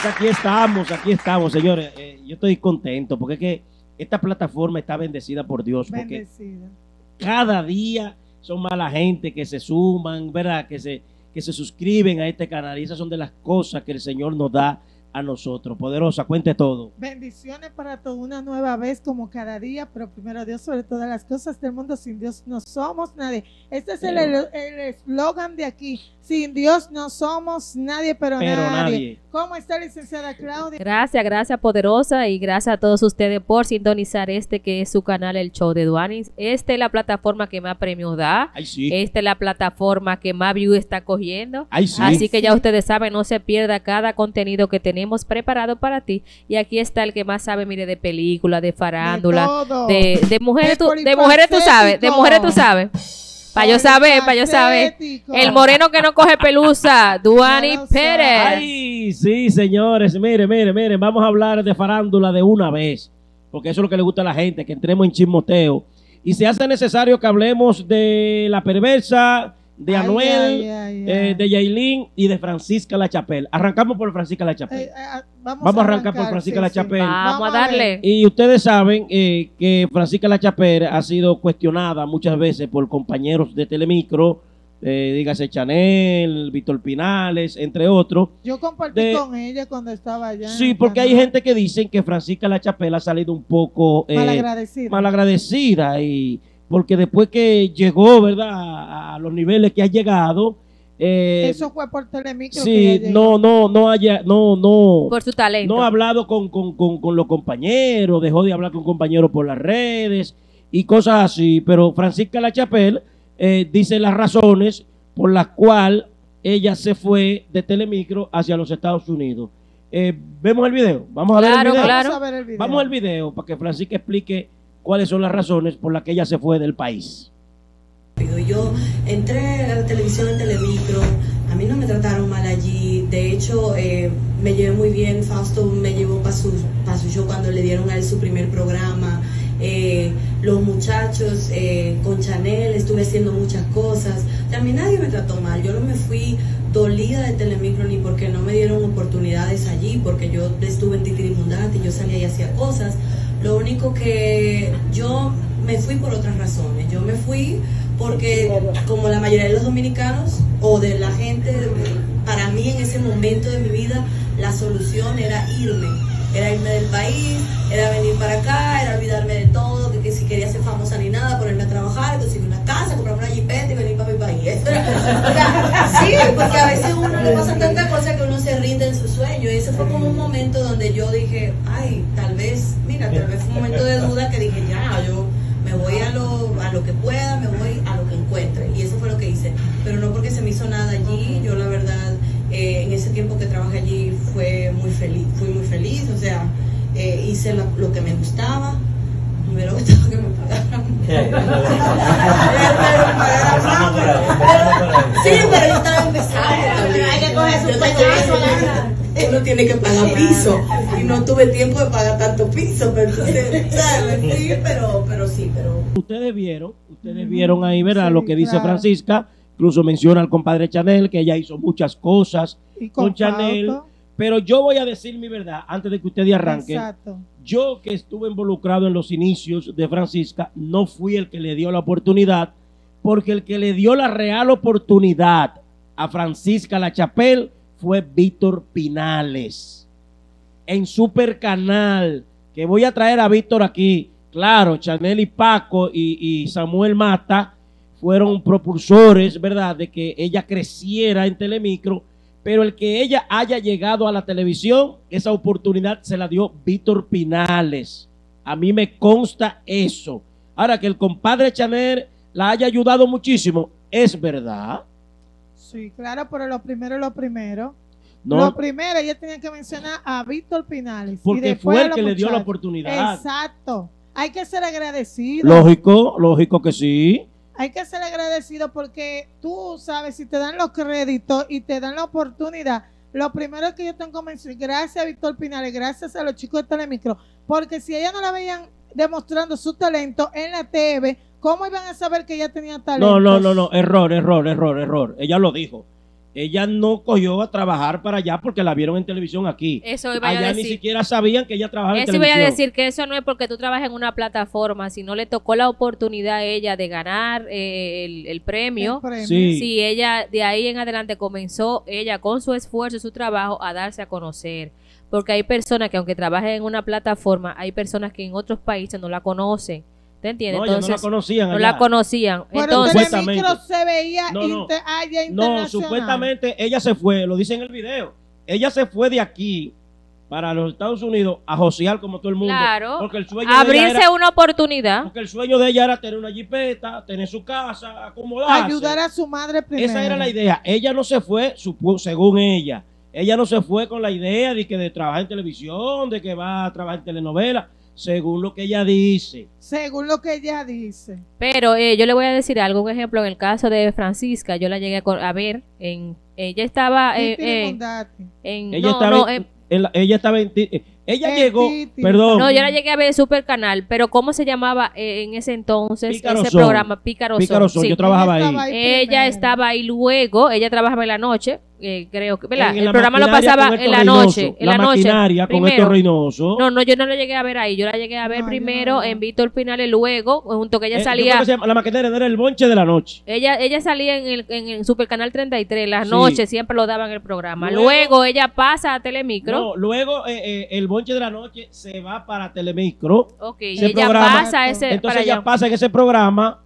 Señores, aquí estamos, aquí estamos, señores. Eh, yo estoy contento porque es que esta plataforma está bendecida por Dios. Porque cada día son más la gente que se suman, ¿verdad? Que se, que se suscriben a este canal. Y esas son de las cosas que el Señor nos da a nosotros. Poderosa, cuente todo. Bendiciones para toda una nueva vez como cada día, pero primero Dios sobre todas las cosas del mundo. Sin Dios no somos nadie. Este es el Pero- el eslogan de aquí. Sin Dios no somos nadie, pero, Pero nadie. nadie. ¿Cómo está licenciada Claudia? Gracias, gracias poderosa y gracias a todos ustedes por sintonizar este que es su canal El Show de Duanis. Esta es la plataforma que más premios da. Ay, sí. Esta es la plataforma que más view está cogiendo. Ay, sí. Así que ya ustedes saben, no se pierda cada contenido que tenemos preparado para ti. Y aquí está el que más sabe, mire, de película, de farándula, todo. de, de mujeres, De tú, de mujeres tú sabes, de mujeres tú sabes. Para yo saber, para yo saber. El moreno que no coge pelusa, Duani. Pérez. Ay, sí, señores. Mire, mire, mire. Vamos a hablar de farándula de una vez. Porque eso es lo que le gusta a la gente, que entremos en chismoteo. Y se hace necesario que hablemos de la perversa, de Ay, Anuel, ay, ay, eh, ay. de Yailin y de Francisca La Chapelle. Arrancamos por Francisca La Eh, Chapelle. eh, ah, vamos, Vamos a arrancar por Francisca sí, La sí. Chapelle. Vamos, a darle. Y ustedes saben eh, que Francisca La Chapelle ha sido cuestionada muchas veces por compañeros de Telemicro, eh, dígase Chanel, Víctor Pinales, entre otros. Yo compartí de- con ella cuando estaba allá. Sí, porque hay gente que dicen que Francisca La Chapelle ha salido un poco eh, malagradecida. malagradecida y porque después que llegó, ¿verdad? A, a los niveles que ha llegado, eh, Eso fue por Telemicro. sí, no, no, no haya, no, no, Por su talento. no ha hablado con, con, con, con los compañeros, dejó de hablar con compañeros por las redes y cosas así. Pero Francisca La Chapelle eh, dice las razones por las cuales ella se fue de Telemicro hacia los Estados Unidos. Eh, Vemos el video, vamos a ver el video. claro. Vamos a ver el video. Vamos al video para que Francisca explique cuáles son las razones por las que ella se fue del país. Yo entré a la televisión en Telemicro, a mí no me trataron mal allí, de hecho eh, me llevé muy bien, Fausto me llevó para su, pa' su show cuando le dieron a él su primer programa, eh, los muchachos eh, con Chanel, estuve haciendo muchas cosas, mí nadie me trató mal, yo no me fui dolida de Telemicro ni porque no me dieron oportunidades allí, porque yo estuve en Titirimundante, yo salía y hacía cosas, lo único que yo me fui por otras razones. Yo me fui porque, como la mayoría de los dominicanos o de la gente, para mí en ese momento de mi vida, la solución era irme. Era irme del país, era venir para acá, era olvidarme de todo, que, que si quería ser famosa ni nada, ponerme a trabajar, conseguir una casa, comprarme una jipeta y venir para mi país. Era- sí, porque a veces uno le pasan tantas cosas que uno fue como un momento donde yo dije, ay, tal vez, mira, tal vez fue un momento de duda que dije, ya, yo me voy a lo, a lo que pueda, me voy a lo que encuentre. Y eso fue lo que hice. Pero no porque se me hizo nada allí, yo la verdad, eh, en ese tiempo que trabajé allí fue muy feliz, fui muy feliz, o sea, eh, hice lo, lo que me gustaba. Me hubiera gustado que me pagaran. Sí, pero yo estaba empezando. Hay que coger su pedazo, Uno tiene que pagar piso y no tuve tiempo de pagar tanto piso, pero entonces, ¿sabes? Sí, pero, pero sí, pero Ustedes vieron, ustedes vieron ahí, ¿verdad? Sí, lo que dice claro. Francisca. Incluso menciona al compadre Chanel, que ella hizo muchas cosas Y con Chanel. Pero yo voy a decir mi verdad antes de que ustedes arranquen. Exacto. Yo que estuve involucrado en los inicios de Francisca, no fui el que le dio la oportunidad, porque el que le dio la real oportunidad a Francisca La Chapelle fue Víctor Pinales. En Super Canal, que voy a traer a Víctor aquí. Claro, Chanel y Paco y, y Samuel Mata fueron propulsores, ¿verdad?, de que ella creciera en Telemicro, pero el que ella haya llegado a la televisión, esa oportunidad se la dio Víctor Pinales. A mí me consta eso. Ahora que el compadre Chanel la haya ayudado muchísimo, es verdad. Sí, claro, pero lo primero es lo primero. No, Lo primero, ella tenía que mencionar a Víctor Pinales. y porque después fue el que le dio la oportunidad. Exacto. Hay que ser agradecido. Lógico, lógico que sí. Hay que ser agradecido porque tú sabes, si te dan los créditos y te dan la oportunidad, lo primero que yo tengo que mencionar, gracias a Víctor Pinales, gracias a los chicos de Telemicro, porque si ella no la veían demostrando su talento en la TV, ¿cómo iban a saber que ella tenía talento? No, no, no, no, error, error, error, error. Ella lo dijo. ella no cogió a trabajar para allá porque la vieron en televisión aquí. Eso iba a Allá ni decir. siquiera sabían que ella trabajaba en Eso iba a televisión. decir que eso no es porque tú trabajas en una plataforma, sino le tocó la oportunidad a ella de ganar eh, el, el premio. El premio. Sí. Sí, ella de ahí en adelante comenzó ella con su esfuerzo y su trabajo a darse a conocer. Porque hay personas que aunque trabajen en una plataforma, hay personas que en otros países no la conocen. ¿Te entiendes? No, no la Entonces, conocían no allá. la conocían. Pero Entonces, se veía No, no. inter- allá No, internacional. supuestamente ella se fue, lo dice en el video. Ella se fue de aquí para los Estados Unidos a josear como todo el mundo. Claro. Porque el sueño de ella abrirse era, una oportunidad. porque el sueño de ella era tener una jipeta, tener su casa, acomodarse. Ayudar a su madre primero. Esa era la idea. Ella no se fue, según ella, ella no se fue con la idea de que de trabajar en televisión, de que va a trabajar en telenovela, según lo que ella dice. Según lo que ella dice. Pero eh, yo le voy a decir algo, un ejemplo, en el caso de Francisca, yo la llegué a, ver, en, ella estaba eh, eh, en... Ella no, estaba no, en- eh, en la- ella estaba en eh, ella llegó, perdón, no, yo la llegué a ver en Super Canal, pero ¿cómo se llamaba eh, en ese entonces Pícaro ese programa? Pícaro Pícaro sí. yo trabajaba Ella ahí. estaba Ella estaba ahí luego, ella trabajaba en la noche, eh, creo que, ¿verdad? En El la programa lo pasaba en la noche, en la, noche. maquinaria con primero. Héctor Reynoso. No, no, yo no la llegué a ver ahí, yo la llegué a ver primero no. en Víctor Pinales luego, junto que ella Eh, salía... que la maquinaria era el bonche de la noche. Ella, ella salía en el, en el Super Canal 33, las Sí. noches siempre lo daban el programa. Luego- Luego, ella pasa a Telemicro. No, luego eh, eh, el bonche de la noche se va para Telemicro. ok, Ese ella programa- pasa ese para Entonces ella allá. pasa en ese programa.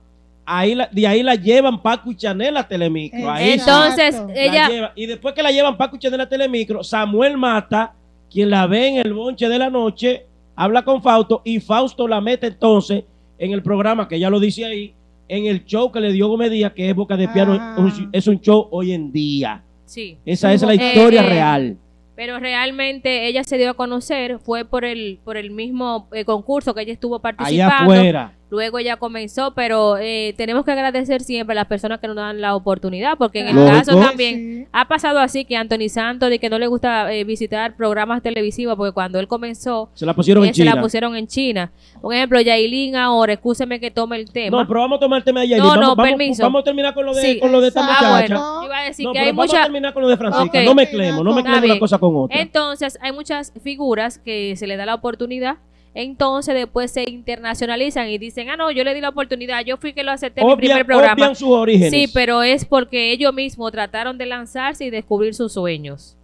Ahí la- de ahí la llevan Paco y Chanel a Telemicro. Ahí. Entonces, ella, lleva. Y después que la llevan Paco y Chanel a Telemicro, Samuel Mata, quien la ve en el bonche de la noche, habla con Fausto y Fausto la mete entonces en el programa, que ya lo dice ahí, en el show que le dio Gómez Díaz, que es Boca de Piano, Ah. es un show hoy en día. sí. Esa es la eh, historia eh, real. Pero realmente ella se dio a conocer, fue por el, por el mismo eh, concurso que ella estuvo Allá participando. afuera. Luego ella comenzó, pero eh, tenemos que agradecer siempre a las personas que nos dan la oportunidad, porque en el Lógico. caso también Sí. ha pasado así que Anthony Santos de que no le gusta eh, visitar programas televisivos, porque cuando él comenzó Se la pusieron eh, en se China. la pusieron en China. Un ejemplo, Yailin ahora, excúseme que tome el tema. No, pero vamos a tomar el tema de Yailin. No, vamos, no, vamos- permiso. Vamos a terminar con lo de, Sí. con lo de esta. Ah, muchacha. bueno, iba a decir No, que hay vamos a terminar con lo de Francisca. No mezclemos, no mezclemos una cosa con otra. Entonces, hay muchas figuras que se le da la oportunidad. Entonces, después se internacionalizan y dicen, ah, no, yo le di la oportunidad, yo fui que lo acepté en mi primer programa. obvian sus orígenes. Sí, pero es porque ellos mismos trataron de lanzarse y descubrir sus sueños.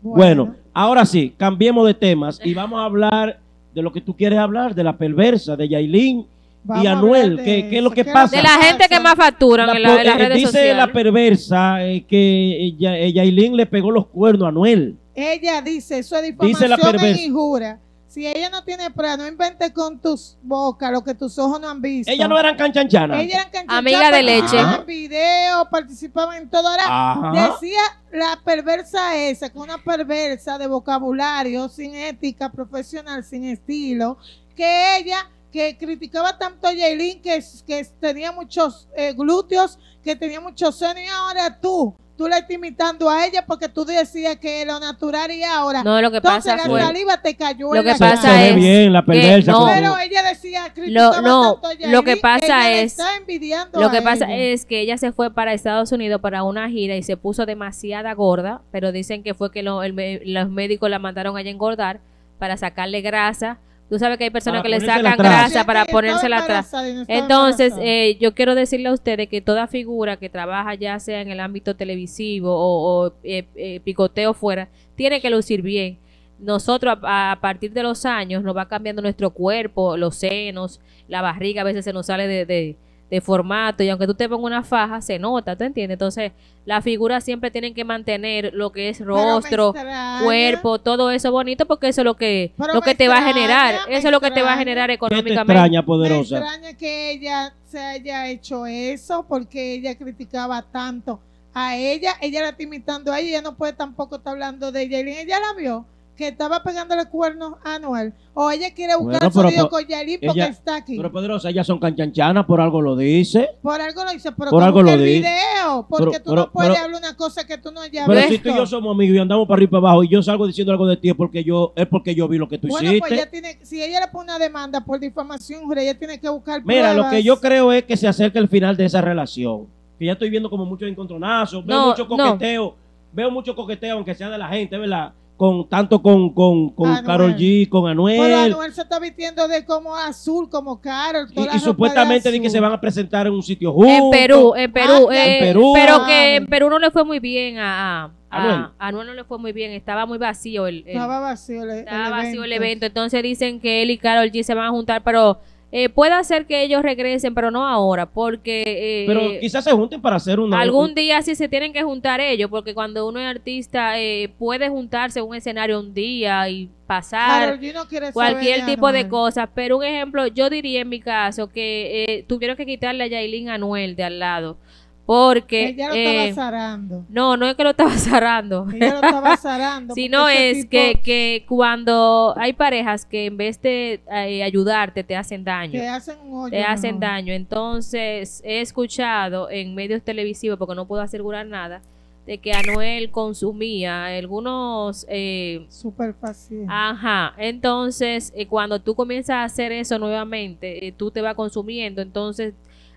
Bueno, ahora sí, cambiemos de temas y vamos a hablar de lo que tú quieres hablar, de la perversa, de Yailin Vamos y a Anuel. ¿Qué, qué es lo que ¿Qué pasa? De la gente que más facturan La en, la- en las eh, redes dice sociales. la perversa eh, que eh, Yailin le pegó los cuernos a Anuel. Ella dice, eso es Dice la difamación e injura. Si ella no tiene prueba, no inventes con tus bocas lo que tus ojos no han visto. Ella no eran canchanchanas. Ella eran canchanchan, Amiga de leche. participaban en video, participaban en todo. Ahora, Ajá. decía la perversa esa, que una perversa de vocabulario, sin ética profesional, sin estilo, que ella que criticaba tanto a Yailin, que, que tenía muchos eh, glúteos, que tenía muchos senos, y ahora tú, tú la estás imitando a ella porque tú decías que lo natural y ahora. No, lo que Entonces pasa la fue... saliva te cayó Lo en que la pasa cara. es bien la perversa. no. Pero ella decía, criticaba no, a lo que pasa es- está envidiando Lo a que pasa ella. es que ella se fue para Estados Unidos para una gira y se puso demasiada gorda, pero dicen que fue que lo- el me- los médicos la mandaron allá a engordar para sacarle grasa. Tú sabes que hay personas Para que le sacan atrás. grasa para ponérsela atrás. Entonces, eh, yo quiero decirle a ustedes que toda figura que trabaja ya sea en el ámbito televisivo o, o, eh, eh, picoteo fuera, tiene que lucir bien. Nosotros a, a partir de los años nos va cambiando nuestro cuerpo, los senos, la barriga a veces se nos sale de, de- de formato y aunque tú te pongas una faja se nota, ¿tú entiendes? Entonces, las figuras siempre tienen que mantener lo que es me rostro, cuerpo, todo eso bonito porque eso es lo que Pero lo me que te va a generar, me eso es lo que te va a extraña. generar ¿Qué te económicamente. extraña, Me poderosa? extraña que ella se haya hecho eso porque ella criticaba tanto a ella. Ella la está imitando a ella. Ella no puede tampoco estar hablando de Yailin. Ella la vio que estaba pegándole cuernos a Anuel. O ella quiere buscar Bueno, su pero video po- con Yailin porque ella- está aquí. Pero poderosa, ellas son canchanchanas, por algo lo dice. por algo lo dice, pero por algo lo el di. video. Porque Pero- tú pero- no puedes pero- hablar una cosa que tú no hayas Pero visto. si tú y yo somos amigos y andamos para arriba y para abajo y yo salgo diciendo algo de ti es porque yo, es porque yo vi lo que tú Bueno, hiciste. pues ella tiene, si ella le pone una demanda por difamación, ella tiene que buscar Mira, lo que yo creo es que se acerca el final de esa relación. que ya estoy viendo como muchos encontronazos, veo No, mucho no. coqueteo, veo mucho coqueteo, aunque sea de la gente, ¿verdad? Con, tanto con, con, con Anuel. Karol G, con Pero Anuel. Anuel se está vistiendo de como azul, como Carol. Y, la supuestamente de que se van a presentar en un sitio juntos. En Perú, en Perú, Ah, eh, en Perú. pero que en Perú no le fue muy bien a, a, Anuel. a- a Anuel no le fue muy bien, estaba muy vacío el, el- Estaba vacío el, el estaba vacío el evento. evento, entonces dicen que él y Karol G se van a juntar, pero eh, puede ser que ellos regresen, pero no ahora, porque eh, Pero quizás se junten para hacer una. algún un- día sí se tienen que juntar ellos, porque cuando uno es artista eh, puede juntarse en un escenario un día y pasar no cualquier tipo de cosas, pero un ejemplo, yo diría en mi caso que eh, tuvieron que quitarle a Yailin a Anuel de al lado, porque Ella lo eh, estaba zarando. no, no es que lo estaba cerrando, Ella lo estaba zarando. sino es que, que cuando hay parejas que en vez de eh, ayudarte te hacen daño. Que hacen un hoyo. Te hacen mejor. daño. Entonces, he escuchado en medios televisivos, porque no puedo asegurar nada, de que Anuel consumía algunos eh, Súper fácil. Ajá, entonces eh, cuando tú comienzas a hacer eso nuevamente, eh, tú te vas consumiendo, entonces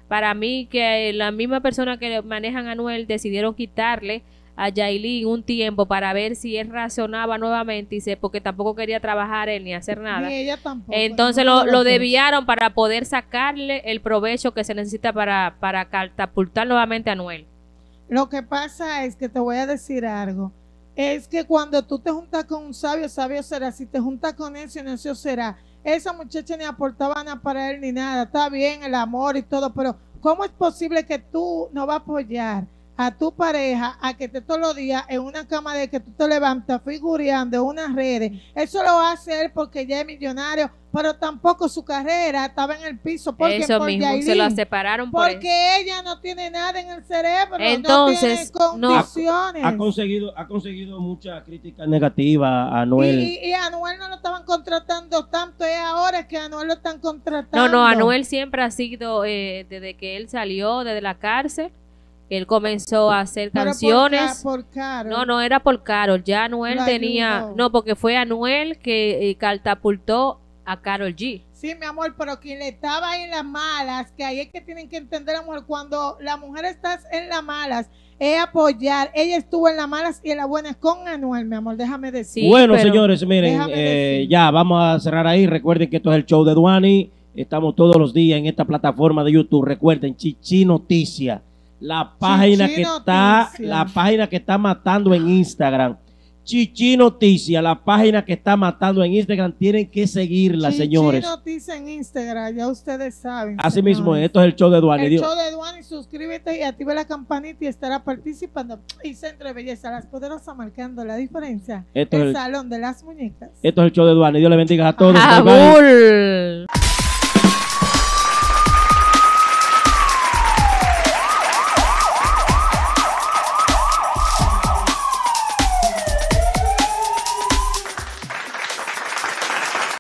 para mí que la misma persona que manejan a Anuel decidieron quitarle a Yailin un tiempo para ver si él razonaba nuevamente y se, porque tampoco quería trabajar él ni hacer nada. Ni ella tampoco. Entonces lo, lo desviaron para poder sacarle el provecho que se necesita para, para catapultar nuevamente a Anuel. Lo que pasa es que te voy a decir algo. Es que cuando tú te juntas con un sabio, sabio será. Si te juntas con necio, necio será. Esa muchacha ni aportaba nada para él ni nada. Está bien el amor y todo, pero ¿cómo es posible que tú no vas a apoyar a tu pareja a que esté todos los días en una cama de que tú te levantas figureando en unas redes? Eso lo hace él porque ya es millonario, pero tampoco su carrera estaba en el piso. Porque Eso por mismo, se lo Yailin. separaron por. Porque ella no tiene nada en el cerebro, Entonces, no tiene condiciones. Ha conseguido, ha conseguido mucha crítica negativa a Anuel. Y, y a Anuel no lo estaban contratando tanto, es ahora que a Anuel lo están contratando. No, no, Anuel siempre ha sido, eh, desde que él salió desde la cárcel, él comenzó a hacer Pero por canciones. ca- Por, caro. No, no era por Carol, ya Anuel tenía, ayudó. no, porque fue Anuel que eh, catapultó a Carol G. Sí, mi amor, pero quien le estaba ahí en las malas, que ahí es que tienen que entender, amor, cuando la mujer está en las malas, es apoyar. Ella estuvo en las malas y en las buenas con Anuel, mi amor, déjame decir. Bueno, pero- señores, miren, eh, ya vamos a cerrar ahí. Recuerden que esto es el show de Duani. Estamos todos los días en esta plataforma de YouTube. Recuerden, Chichi Noticia, la página Chichi que está, la página que está matando en Instagram. Chichi Noticia, la página que está matando en Instagram. Tienen que seguirla, Chichi señores. Noticia en Instagram, ya ustedes saben. Así mismo, señores. esto es el show de Duani. El Dios- show de Duani, suscríbete y activa la campanita y estará participando. Y Centro de Belleza, las poderosas marcando la diferencia. Esto es el Salón de las Muñecas. Esto es el show de Duani. Dios le bendiga a todos. Bye, bye. Abul.